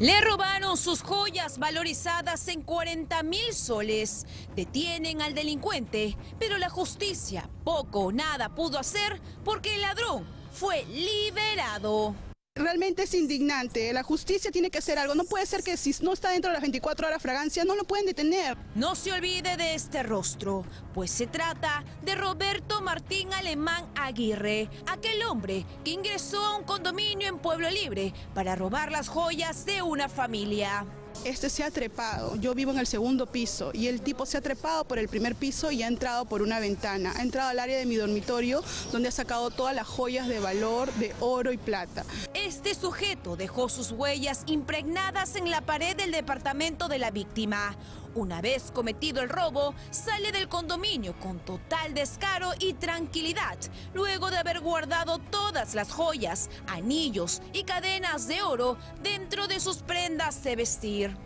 Le robaron sus joyas valorizadas en 40 mil soles. Detienen al delincuente, pero la justicia poco o nada pudo hacer porque el ladrón fue liberado. Realmente es indignante. La justicia tiene que hacer algo. No puede ser que si no está dentro de las 24 horas fragancia, no lo pueden detener. No se olvide de este rostro, pues se trata de Roberto Martín Alemán Aguirre, aquel hombre que ingresó a un condominio en Pueblo Libre para robar las joyas de una familia. Este se ha trepado, yo vivo en el segundo piso y el tipo se ha trepado por el primer piso y ha entrado por una ventana. Ha entrado al área de mi dormitorio donde ha sacado todas las joyas de valor de oro y plata. Este sujeto dejó sus huellas impregnadas en la pared del departamento de la víctima. Una vez cometido el robo, sale del condominio con total descaro y tranquilidad, luego de haber guardado todas las joyas, anillos y cadenas de oro dentro de sus prendas de vestir.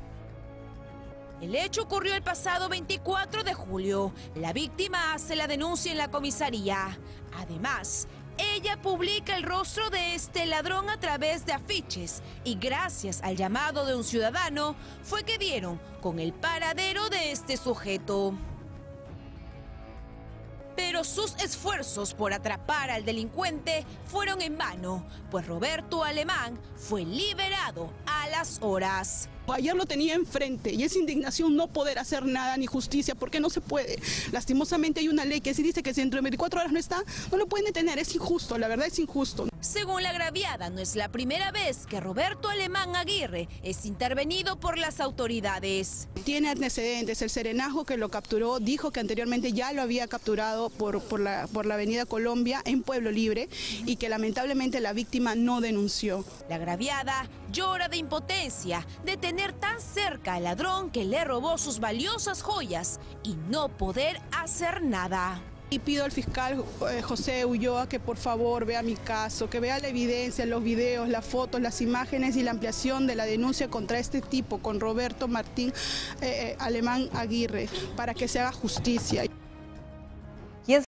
El hecho ocurrió el pasado 24 de julio. La víctima hace la denuncia en la comisaría. Además, ella publica el rostro de este ladrón a través de afiches y gracias al llamado de un ciudadano fue que dieron con el paradero de este sujeto. Pero sus esfuerzos por atrapar al delincuente fueron en vano, pues Roberto Alemán fue liberado a las horas. Ayer lo tenía enfrente y es indignación no poder hacer nada ni justicia porque no se puede. Lastimosamente hay una ley que si dice que si dentro de 24 horas no está, no lo pueden detener. Es injusto, la verdad es injusto. Según la agraviada, no es la primera vez que Roberto Alemán Aguirre es intervenido por las autoridades. Tiene antecedentes. El serenajo que lo capturó dijo que anteriormente ya lo había capturado por, por, la, por la avenida Colombia en Pueblo Libre y que lamentablemente la víctima no denunció. La agraviada llora de impotencia tan cerca al ladrón que le robó sus valiosas joyas y no poder hacer nada. Y pido al fiscal eh, José Ulloa que por favor vea mi caso, que vea la evidencia, los videos, las fotos, las imágenes y la ampliación de la denuncia contra este tipo, con Roberto Martín eh, eh, Alemán Aguirre, para que se haga justicia.